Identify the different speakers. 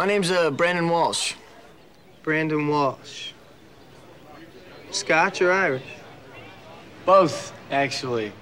Speaker 1: My name's uh, Brandon Walsh.
Speaker 2: Brandon Walsh. Scotch or Irish?
Speaker 1: Both, actually.